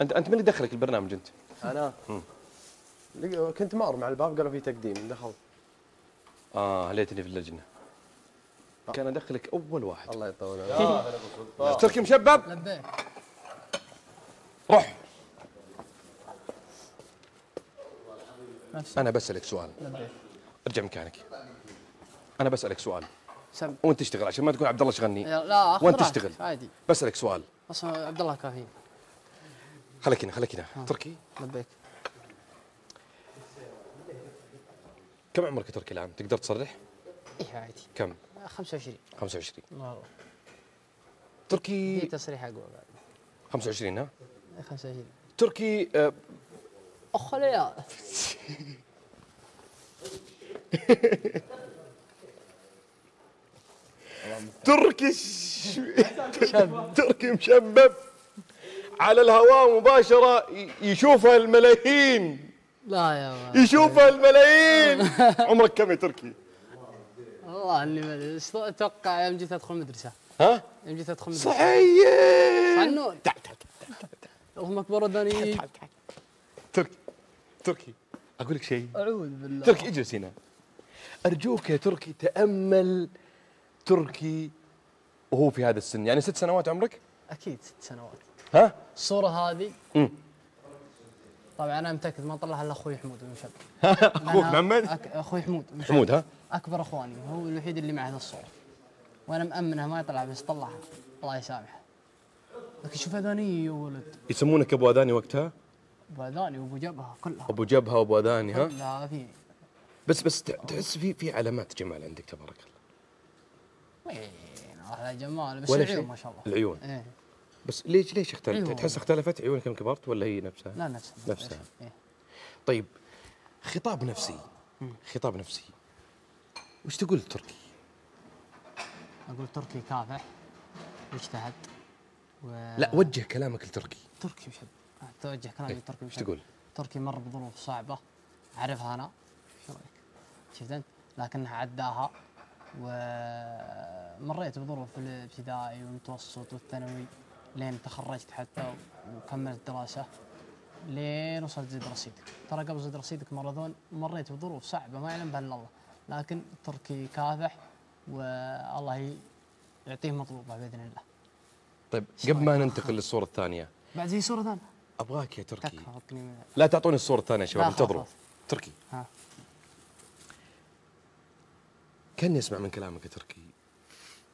انت أنت من اللي دخلك البرنامج أنت؟ أنا؟ كنت مار مع الباب قالوا في تقديم دخلت آه ليتني في اللجنة. كان ادخلك أول واحد. الله يطول عمرك. تركي مشبب. لبيك. روح. أنا بسألك سؤال. لبيك. أرجع مكانك. أنا بسألك سؤال. سم. وانت تشتغل؟ عشان ما تقول عبد الله شغلني. لا وانت تشتغل. عادي. بسألك سؤال. أصلا عبد الله كافيين خليك هنا خليك هنا تركي؟ لبيك. كم عمرك يا تركي الآن؟ تقدر تصرح؟ إيه عادي. كم؟ 25 25 والله في تركي؟ تصريح أقوى بعد. 25 ها؟ إيه، 25 تركي آه، اخ يا تركي ش... تركي مشبب. على الهواء مباشرة ي- يشوفها الملايين. لا يا ولد. يشوفها الملايين. عمرك كم يا تركي؟ والله اني ما أدري. أتوقع يوم جيت أدخل مدرسة. ها؟ يوم جيت أدخل مدرسة. صحيح. عنون هم اكبر وداني تركي تركي. أقول لك شيء. أعوذ بالله. تركي اجلس هنا. أرجوك يا تركي تأمل تركي وهو في هذا السن. يعني ست سنوات عمرك؟ أكيد ست سنوات. ها؟ الصورة هذه. مم. طبعا أنا متأكد ما طلعها إلا أخوي حمود المشب أخوك محمد؟ أك... أخوي حمود. حمود ها؟ أكبر أخواني. هو الوحيد اللي معه هذه الصورة. وأنا مامنها ما يطلع بس طلعها. الله يسامحه. لكن شوف اذاني يا ولد. يسمونك أبو أذاني وقتها؟ أبو أذاني وأبو جبهة كلها. أبو جبهة وأبو أذاني ها؟ كلها فيني بس بس تحس في في علامات جمال عندك تبارك الله. وين؟ على جمال بس العيون؟ ما شاء الله. العيون. إيه. بس ليش ليش اختلفت عيون. تحس اختلفت عيونك يوم كبرت ولا هي نفسها؟ لا نفسها. نفسها. إيه. طيب خطاب نفسي. خطاب نفسي. وش تقول تركي؟ أقول تركي كافح واجتهد و... لا وجه كلامك لتركي. تركي مشب توجه كلامي إيه، تركي وش تقول؟ تركي مر بظروف صعبة أعرفها أنا. شو رأيك؟ شفت أنت؟ لكنها عداها ومريت بظروف الابتدائي والمتوسط والثانوي. لين تخرجت حتى وكملت دراسة لين وصلت زيد رصيدك. ترى قبل زيد رصيدك مرضون مريت بظروف صعبة ما يعلم بها الله. لكن تركي كافح والله يعطيه مطلوبة بإذن الله. طيب قبل ما ننتقل للصورة الثانية. بعد زي صورة ثانية؟ أبغاك يا تركي. لا تعطوني الصورة الثانية يا شباب انتظروا. تركي. ها. كان يسمع من كلامك يا تركي.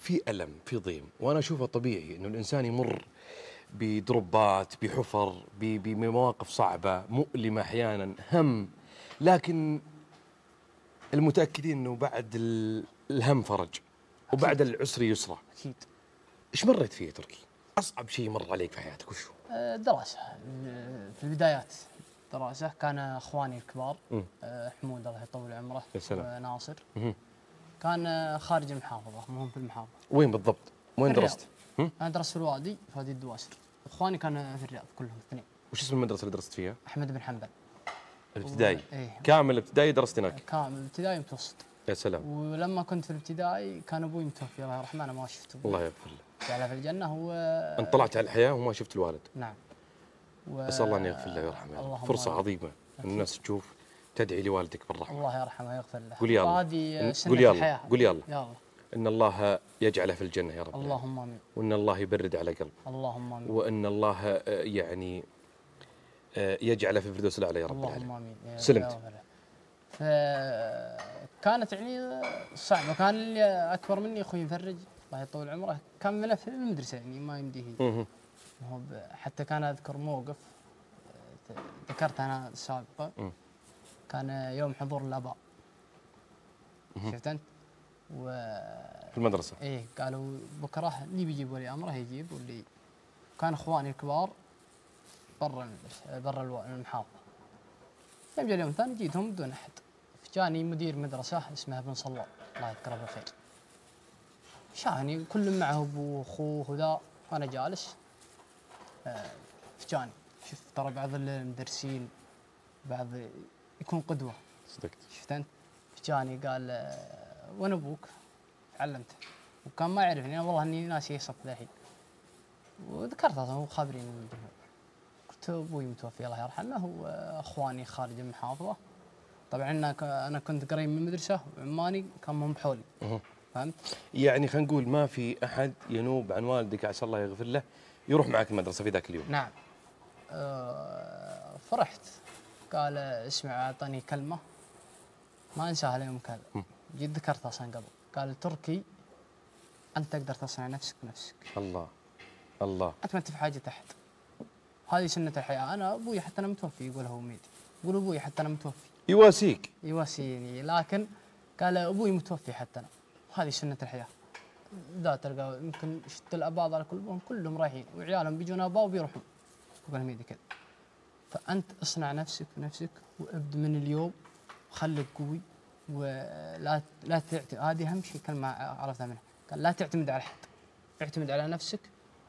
في ألم في ضيم. وأنا أشوفه طبيعي إنه الإنسان يمر بدروبات بحفر بمواقف صعبة مؤلمة أحيانا هم. لكن المتأكدين أنه بعد ال- الهم فرج وبعد العسر يسرى أكيد. إيش مريت فيه يا تركي؟ أصعب شيء مر عليك في حياتك وشو؟ دراسة. آه، في البدايات دراسة. كان إخواني الكبار. آه، حمود الله يطول عمره. مهم. كان آه، خارج المحافظة مو في المحافظة. وين بالضبط؟ وين. درست؟ أنا درست في الوادي في وادي الدواسر. إخواني كانوا في الرياض كلهم اثنين. وش اسم المدرسة اللي درست فيها؟ أحمد بن حنبل. الابتدائي. إيه. كامل الابتدائي درست هناك؟ كامل. ابتدائي متوسط. يا سلام. ولما كنت في الابتدائي كان أبوي متوفي الله يرحمه أنا ما شفته. الله يغفر له. جعله في الجنة هو أنت طلعت على الحياة وما شفت الوالد. نعم. و... أسأل الله أن يغفر له ويرحمه. فرصة. عظيمة. الناس تشوف تدعي لوالدك بالرحمة. الله يرحمه ويغفر له. قول. وهذه سنة قول. الحياة. قول الله. يا الله إن الله يجعله في الجنة يا رب. اللهم آمين. وإن الله يبرد على قلب. اللهم آمين. وإن الله آه، يعني آه، يجعله في الفردوس الأعلى يا رب اللهم العالمين. آمين. يا- سلمت. فكانت يعني صعبة. كان اللي أكبر مني أخوي مفرج. الله يطول عمره. كان من في المدرسة يعني ما يمديه. حتى كان أذكر موقف آه، ذكرت أنا سابقا. كان يوم حضور الأباء. شفت أنت؟ و في المدرسة. إيه قالوا بكرة اللي بيجيب ولي أمره يجيب واللي كان إخواني الكبار برا برا المحافظة. يوم جاء اليوم الثاني جيتهم بدون أحد. جاني مدير مدرسة اسمه ابن صلال الله يذكره بالخير. شافني كل معه ابوه واخوه وذا. وأنا جالس آه، فجاني شوف ترى بعض المدرسين بعض يكون قدوة. صدقت. شفت انت؟ جاني قال آه، وين أبوك؟ علمته. وكان ما يعرفني. أنا والله إني ناسي ذا الحين. وذكرت أصلا هو خابرين قلت أبوي متوفي الله يرحمه. واخواني خارج المحافظة. طبعا أنا أنا كنت قريب من المدرسة وعماني كان مهم بحولي. فهمت؟ يعني خلينا نقول ما في أحد ينوب عن والدك عسى الله يغفر له يروح معك المدرسة في ذاك اليوم. نعم. آه، فرحت. قال اسمع اعطاني كلمة ما أنساها اليوم كذا. جيت ذكرتها أصلا قبل. قال تركي أنت تقدر تصنع نفسك بنفسك. الله الله. انت ما انت في حاجة احد هذه سنة الحياة. أنا أبوي حتى أنا متوفي يقول هو ميت. يقول أبوي حتى أنا متوفي. يواسيك. يواسيني. لكن قال أبوي متوفي حتى أنا. هذه سنة الحياة. ذا تلقى يمكن شت الاباء كلهم كلهم رايحين. وعيالهم بيجون أباء وبيروحون. يقول لهم كذا فأنت اصنع نفسك بنفسك وابد من اليوم وخليك قوي ولا لا تعتمد هذه أهم شيء كلمة عرفتها منها. قال لا تعتمد على احد اعتمد على نفسك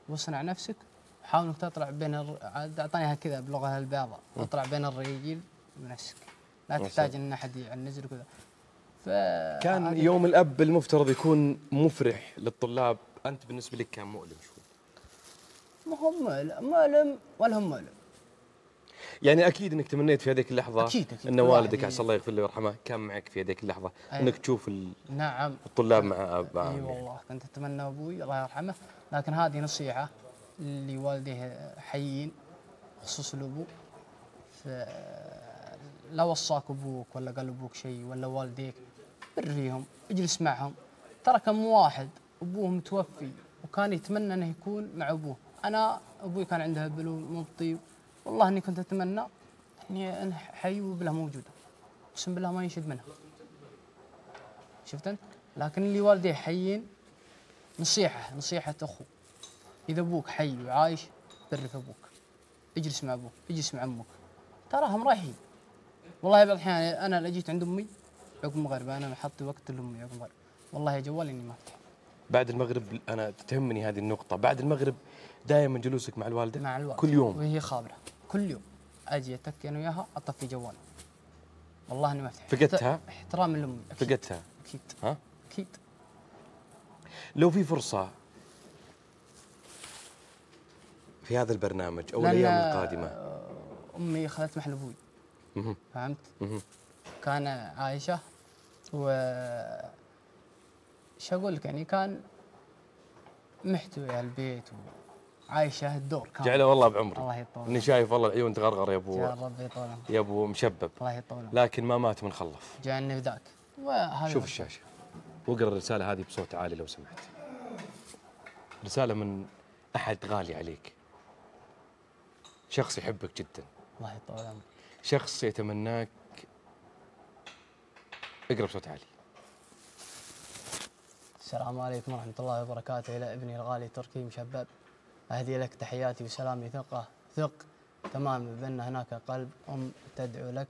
واصنع نفسك وحاول إنك تطلع بين الر... عاد اعطانيها كذا بلغه البيضاء تطلع بين الرجال بنفسك لا تحتاج إن أحد يعنزك وكذا. ف كان يوم الأب المفترض يكون مفرح للطلاب أنت بالنسبة لك كان مؤلم شوي؟ ما هو مؤلم مؤلم ولا هم مؤلم. يعني أكيد إنك تمنيت في هذيك اللحظة أكيد- أكيد. إن والدك واحد عسى الله يغفر له ويرحمه كان معك في هذيك اللحظة. أيوة. إنك تشوف نعم. الطلاب مع ابائهم إي يعني. والله كنت أتمنى أبوي الله يرحمه. لكن هذه نصيحة لوالديه حيين خصوص الابو لا وصاك أبوك ولا قال أبوك شيء ولا والديك بر فيهم اجلس معهم. ترى كم واحد أبوه متوفي وكان يتمنى إنه يكون مع أبوه. أنا أبوي كان عنده بلو مو بطيب. والله إني كنت أتمنى إني حي وبله موجودة اقسم بالله ما ينشد منها. شفت أنت؟ لكن اللي والديه حيين نصيحة نصيحة أخو. إذا أبوك حي وعايش بر في أبوك اجلس مع أبوك اجلس مع أمك. تراهم رايحين. والله بعض الأحيان أنا اللي جيت عند أمي عقب المغرب أنا محطي وقت لأمي عقب المغرب والله جوالي إني ما أفتح بعد المغرب أنا تهمني هذه النقطة. بعد المغرب دائما جلوسك مع الوالدة؟ مع الوقت كل يوم؟ وهي خابرة. كل يوم. أجي أتكي أنا وياها أطفي جوالي والله إني ما أفتح فقدتها؟ إحترام أكيد. فقدتها؟ أكيد. ها؟ أكيد. لو في فرصة في هذا البرنامج أو الأيام القادمة؟ أمي أخذت محل أبوي. مهم. فهمت؟ كان عايشة و شو أقول لك؟ يعني كان محتوي على البيت وعايشة الدور كان. جعله والله بعمري. الله يطول. إني شايف والله العيون تغرغر يا أبو يا رب يطول. يا أبو مشبب. الله يطول. لكن ما مات من خلف. في ذاك شوف. الشاشة. وأقرأ الرسالة هذه بصوت عالي لو سمحت. رسالة من أحد غالي عليك. شخص يحبك جدا. الله يطول عمرك. شخص يتمناك. اقرأ بصوت عالي. السلام عليكم ورحمة الله وبركاته. إلى ابني الغالي تركي مشبب. أهدي لك تحياتي وسلامي ثقة ثق تمام بأن هناك قلب أم تدعو لك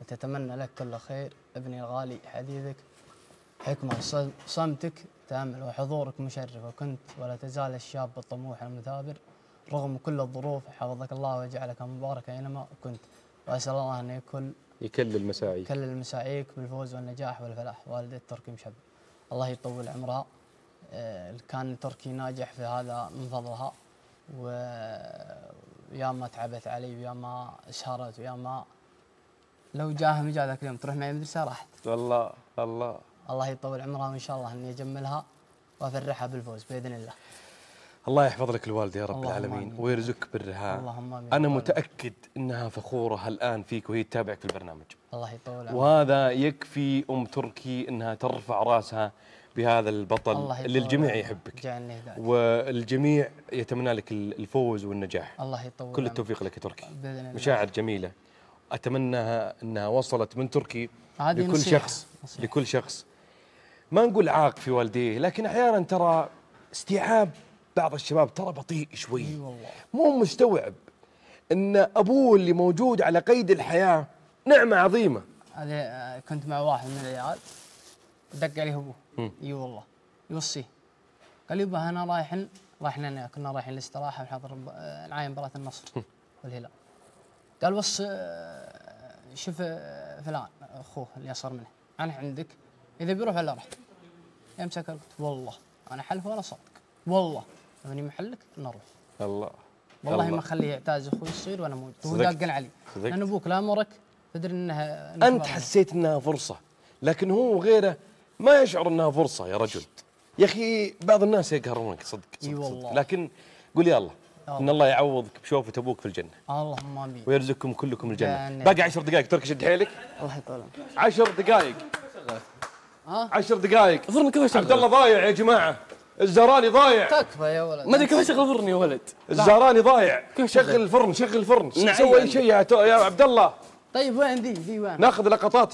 وتتمنى لك كل خير. ابني الغالي حديثك حكمة صمتك تأمل وحضورك مشرف. وكنت ولا تزال الشاب الطموح المثابر. رغم كل الظروف حفظك الله وجعلك مباركا أينما كنت. وأسأل الله أن يكون يكلل مساعي كلل مساعيك بالفوز والنجاح والفلاح. والدة تركي مشبب. الله يطول عمرها. آه، كان تركي ناجح في هذا من فضلها. ويا ما تعبت علي ويا ما سهرت ويا ما لو جاها مجال ذاك اليوم تروح معي المدرسة راحت. الله الله الله يطول عمرها وإن شاء الله إني أجملها وأفرحها بالفوز بإذن الله. الله يحفظ لك الوالده يا رب العالمين. ويرزقك برها اللهم آمين. أنا متأكد إنها فخورة الان فيك وهي تتابعك في البرنامج الله يطول عمرها وهذا يكفي أم تركي إنها ترفع رأسها بهذا البطل الله اللي الجميع. يحبك والجميع يتمنى لك الفوز والنجاح الله يطول كل. التوفيق لك يا تركي مشاعر جميلة اتمناها إنها وصلت من تركي لكل نصيحة. شخص نصيحة. لكل شخص ما نقول عاق في والديه لكن أحيانا ترى استيعاب بعض الشباب ترى بطيء شوي. مو مستوعب إن أبوه اللي موجود على قيد الحياة نعمة عظيمة. هذه آه، كنت مع واحد من العيال دق عليه أبوه. أي والله. يوصيه. قال يبا أنا رايحين رايحين أنا كنا رايحين الاستراحة نحضر آه، نعاين مباراة النصر والهلال. قال بص آه، شوف آه، فلان أخوه اللي أصغر منه أنا عندك إذا بيروح ولا راح؟ يمسك قلت والله أنا حلف ولا صادق والله. لو اني محلك نروح. الله والله الله. ما اخليه يعتاز أخوي الصغير وأنا موجود. هو. داقن علي صدقت. لأن أبوك لا أمرك تدري إنها إنه أنت. حسيت إنها فرصة لكن هو وغيره ما يشعر إنها فرصة يا رجل. يا أخي بعض الناس يقهرونك صدق صدق. والله. لكن قول يا الله إن الله. يعوضك بشوفة أبوك في الجنة. اللهم آمين. ويرزقكم كلكم الجنة. جنة. باقي عشر دقائق ترك شد حيلك. الله يطول. عشر دقائق. ها؟ عشر دقائق. فرن كيف عبد الله ضايع يا جماعة. الزهراني ضايع. تكفى يا ولد. ما أدري كيف أشغل فرن يا ولد. الزهراني ضايع. كيف شغل؟ الفرن شغل الفرن. سوي أي شيء يا تو- يا عبد الله. طيب وين ذي؟ ذي وين؟ ناخذ لقطات.